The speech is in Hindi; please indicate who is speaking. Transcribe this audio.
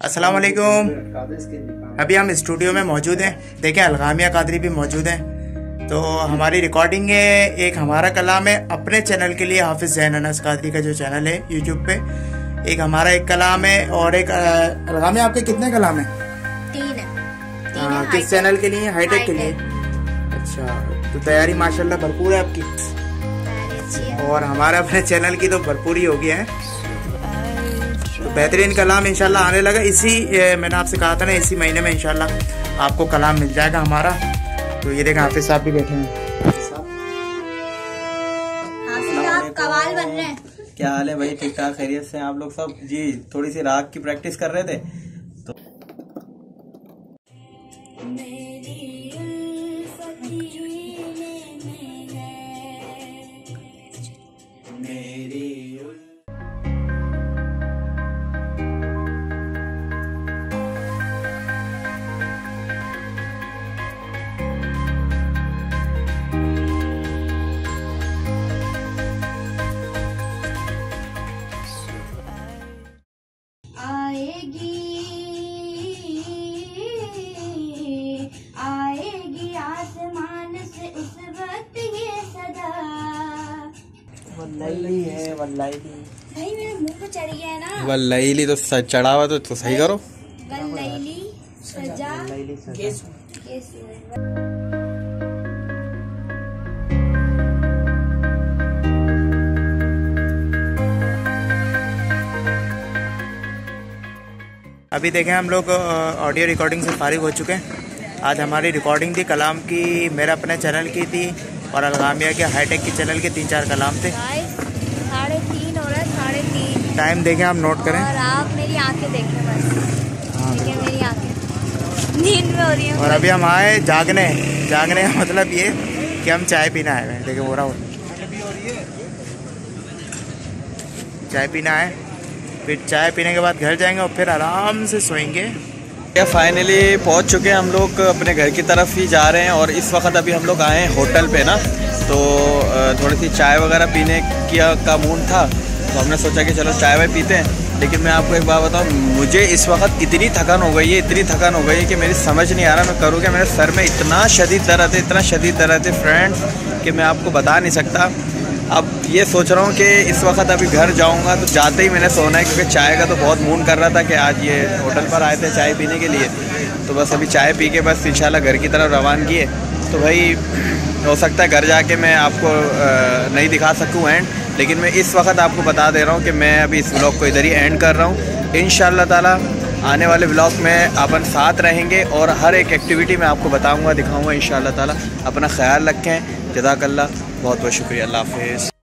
Speaker 1: अस्सलाम वालेकुम अभी हम स्टूडियो में मौजूद हैं। देखें अलगामिया कादरी भी मौजूद हैं। तो हमारी रिकॉर्डिंग है एक हमारा कलाम है। अपने चैनल के लिए हाफिज जैन अनस कादरी का जो चैनल है यूट्यूब पे एक हमारा एक कलाम है और एक अलगामिया आपके कितने कलाम है?
Speaker 2: तीन है।
Speaker 1: हाँ, किस चैनल के लिए? हाईटेक के लिए। अच्छा तो तैयारी माशाल्लाह भरपूर है आपकी। और हमारे अपने चैनल की तो भरपूर ही गया है? बेहतरीन कलाम इंशाल्लाह आने लगा। इसी मैंने आपसे कहा था ना इसी महीने में इंशाल्लाह आपको कलाम मिल जाएगा हमारा। तो ये देखा हाफिज साहब भी बैठे हैं।
Speaker 2: हैं।
Speaker 3: क्या हाल है भाई? ठीक ठाक खैरियत से आप लोग सब? जी थोड़ी सी राग की प्रैक्टिस कर रहे थे। तो
Speaker 1: वल्लैली है वल्लैली।
Speaker 2: भाई मेरे मुँह पे चढ़ गया है ना।
Speaker 3: वल्लैली तो चढ़ा हुआ तो, तो सही करो।
Speaker 2: वल्लैली सजा।
Speaker 1: वल्लैली सजा।
Speaker 2: के सूरज।
Speaker 1: अभी देखें हम लोग ऑडियो रिकॉर्डिंग से फारिग हो चुके हैं। आज हमारी रिकॉर्डिंग थी कलाम की मेरा अपने चैनल की थी। और अलगामिया के हाईटेक की चैनल के तीन चार कलाम थे।
Speaker 2: साढ़े तीन हो रहा है साढ़े तीन।
Speaker 1: टाइम देखें आप नोट करें।
Speaker 2: और आप मेरी आँखें देखें बस। देखिए मेरी आँखें। नींद में हो रही है।
Speaker 1: और अभी हम आए जागने। जागने का मतलब ये कि हम चाय पीना आए हैं। देखिए हो रहा हो चाय पीना आए। फिर चाय पीने के बाद घर जाएँगे और फिर आराम से सोएँगे।
Speaker 3: फाइनली पहुँच चुके हैं हम लोग अपने घर की तरफ़ ही जा रहे हैं और इस वक्त अभी हम लोग आए हैं होटल पे ना तो थोड़ी सी चाय वगैरह पीने की का मूड था तो हमने सोचा कि चलो चाय वाय पीते हैं। लेकिन मैं आपको एक बात बताऊँ, मुझे इस वक्त इतनी थकान हो गई है, इतनी थकान हो गई है कि मेरी समझ नहीं आ रहा मैं करूँ क्या? मेरे सर में इतना शदीद दर्द है, इतना शदीद दर्द है फ्रेंड्स कि मैं आपको बता नहीं सकता। अब ये सोच रहा हूँ कि इस वक्त अभी घर जाऊँगा तो जाते ही मैंने सोना है, क्योंकि चाय का तो बहुत मूड कर रहा था कि आज ये होटल पर आए थे चाय पीने के लिए। तो बस अभी चाय पी के बस इंशाल्लाह घर की तरफ़ रवान किए। तो भाई, हो सकता है घर जाके मैं आपको नहीं दिखा सकूँ एंड लेकिन मैं इस वक्त आपको बता दे रहा हूँ कि मैं अभी इस ब्लॉग को इधर ही एंड कर रहा हूँ। इन ताला, आने वाले ब्लॉग में अपन साथ रहेंगे और हर एक एक्टिविटी मैं आपको बताऊँगा, दिखाऊँगा इन ताला। अपना ख्याल रखें। जजाकल्ला बहुत बहुत शुक्रिया अल्लाह हाफिज़।